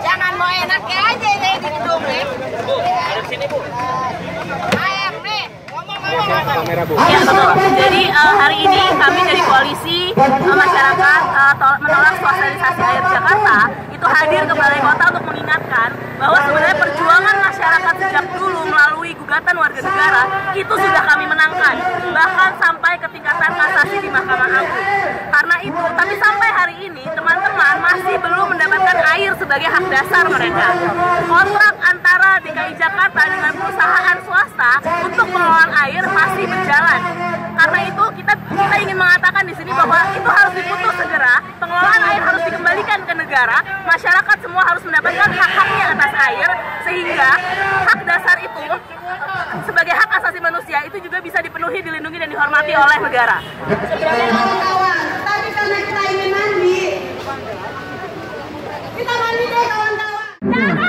Jangan aja ya, ya. di gedung nih. Bu, sini bu. Ayam nih. Ya, jadi uh, hari ini kami dari koalisi uh, masyarakat uh, menolak sosialisasi air Jakarta itu hadir ke Balai Kota untuk mengingatkan bahwa sebenarnya perjuangan gugatan warga negara itu sudah kami menangkan bahkan sampai ke tingkatan kasasi di Mahkamah Agung. Karena itu, tapi sampai hari ini teman-teman masih belum mendapatkan air sebagai hak dasar mereka. Kontrak antara DKI Jakarta dengan perusahaan swasta untuk pengelolaan air masih berjalan. Karena itu kita kita ingin mengatakan di sini bahwa itu harus diputus segera, pengelolaan air harus dikembalikan ke negara, masyarakat semua harus mendapatkan hak-haknya atas air sehingga hak dasar itu juga bisa dipenuhi, dilindungi dan dihormati oleh negara. Sebenarnya kawan-kawan, tapi karena kita ingin mandi, kita mandi deh kawan-kawan.